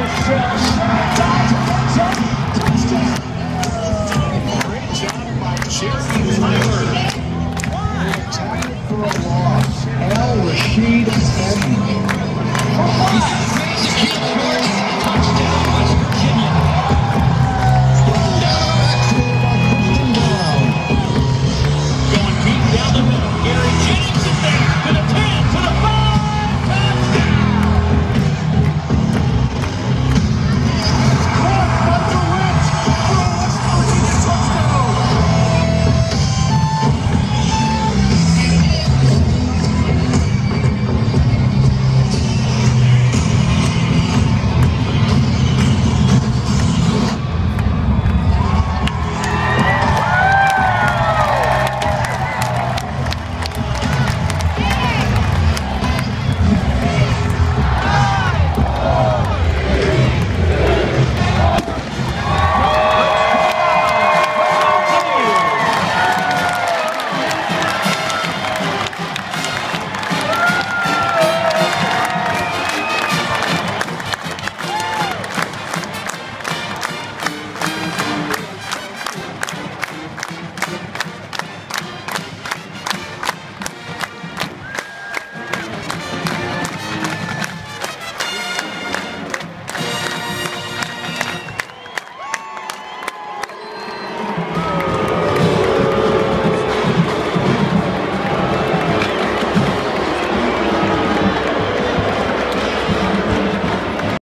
Great job by Jerry Tyler. Tackle for a loss. Al Rashid